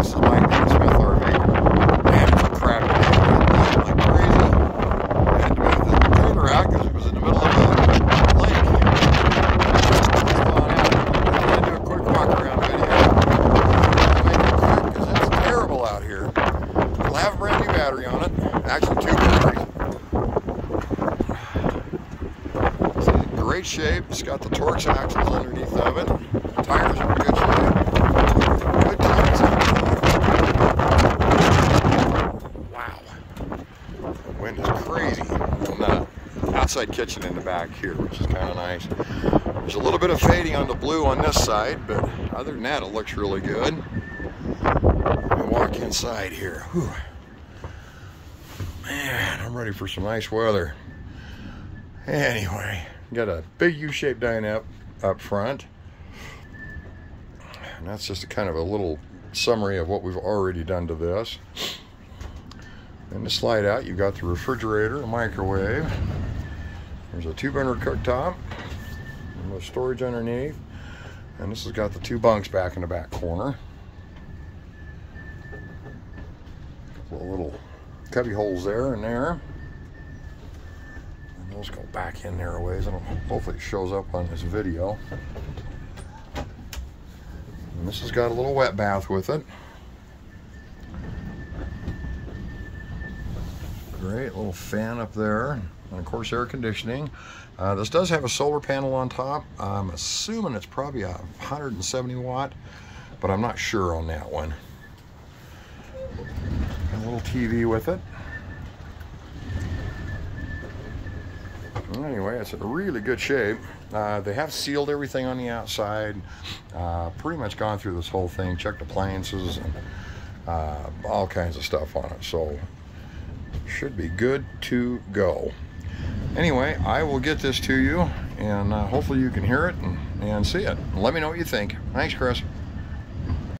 This is my Smith RV. Man, it's a crappy day. Like crazy. I had to move the trailer out because it was in the middle of a lake. Out. I'm gonna do a quick walk around video. Make it quick because it's terrible out here. It'll have a brand new battery on it. Actually, two batteries. It's in great shape. It's got the Torx axles underneath of it. Tires are in good shape. Good times. Wow. The wind is crazy. And uh, outside kitchen in the back here, which is kind of nice. There's a little bit of fading on the blue on this side, but other than that, it looks really good. We walk inside here. Whew. Man, I'm ready for some nice weather. Anyway, got a big U-shaped dinette up front. And that's just a kind of a little summary of what we've already done to this. And to slide out, you've got the refrigerator, a microwave. There's a two burner cooktop with storage underneath. And this has got the two bunks back in the back corner. Couple little cubby holes there and there. And those go back in there a ways. And hopefully it shows up on this video. And this has got a little wet bath with it. Great little fan up there. And of course air conditioning. Uh, this does have a solar panel on top. I'm assuming it's probably a 170 watt, but I'm not sure on that one. A little TV with it. Anyway, it's in really good shape. Uh, they have sealed everything on the outside. Uh, pretty much gone through this whole thing, checked appliances and uh, all kinds of stuff on it. So should be good to go. Anyway, I will get this to you and uh, hopefully you can hear it and, and see it. Let me know what you think. Thanks, Chris.